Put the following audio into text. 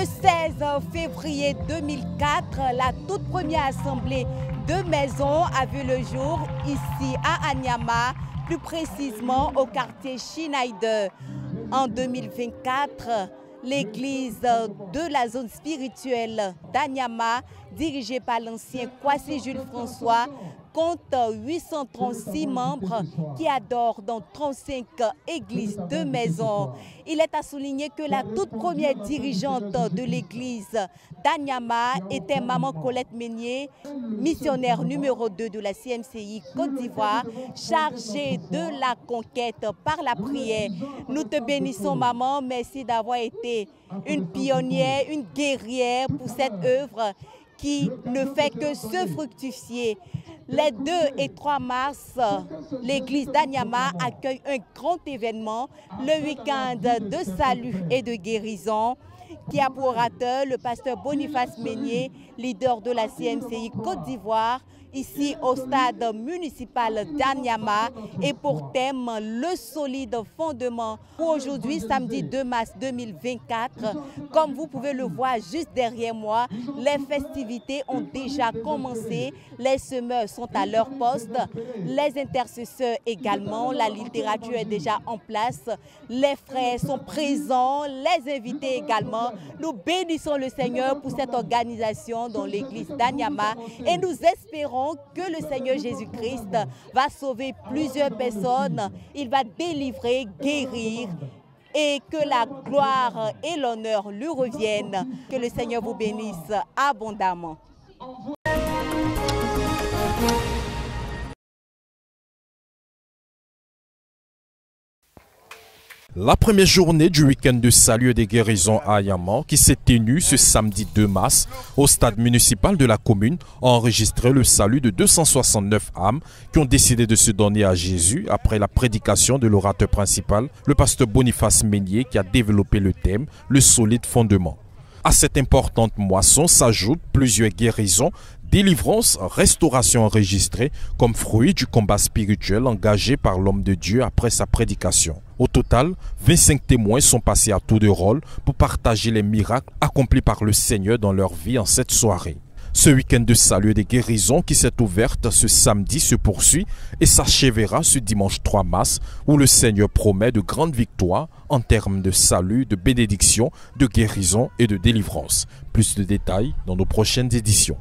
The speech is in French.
16 février 2004, la toute première assemblée de maisons a vu le jour ici à Anyama, plus précisément au quartier Schneider. En 2024, l'église de la zone spirituelle d'Anyama, dirigée par l'ancien Kwasi Jules François, compte 836 membres qui adorent dans 35 églises de maison. Il est à souligner que la toute première dirigeante de l'église d'Anyama était Maman Colette Meunier, missionnaire numéro 2 de la CMCI Côte d'Ivoire, chargée de la conquête par la prière. Nous te bénissons, Maman. Merci d'avoir été une pionnière, une guerrière pour cette œuvre qui ne fait que se fructifier. Les 2 et 3 mars, l'église d'Anyama accueille un grand événement, le week-end de salut et de guérison, qui a pour orateur le pasteur Boniface Meunier, leader de la CMCI Côte d'Ivoire, ici au stade municipal d'Anyama. Et pour thème le solide fondement. Pour aujourd'hui, samedi 2 mars 2024, comme vous pouvez le voir juste derrière moi, les festivités ont déjà commencé, les semeurs sont à leur poste, les intercesseurs également, la littérature est déjà en place, les frères sont présents, les invités également. Nous bénissons le Seigneur pour cette organisation dans l'église d'Anyama. Et nous espérons que le Seigneur Jésus-Christ va sauver plusieurs personnes, il va délivrer, guérir et que la gloire et l'honneur lui reviennent. Que le Seigneur vous bénisse abondamment. La première journée du week-end de salut et de guérison à Ayaman, qui s'est tenue ce samedi 2 mars au stade municipal de la commune, a enregistré le salut de 269 âmes qui ont décidé de se donner à Jésus après la prédication de l'orateur principal, le pasteur Boniface Meunier, qui a développé le thème Le solide fondement. À cette importante moisson s'ajoutent plusieurs guérisons délivrance, restauration enregistrée comme fruit du combat spirituel engagé par l'homme de Dieu après sa prédication. Au total, 25 témoins sont passés à tour de rôle pour partager les miracles accomplis par le Seigneur dans leur vie en cette soirée. Ce week-end de salut et de guérison qui s'est ouverte ce samedi se poursuit et s'achèvera ce dimanche 3 mars où le Seigneur promet de grandes victoires en termes de salut, de bénédiction, de guérison et de délivrance. Plus de détails dans nos prochaines éditions.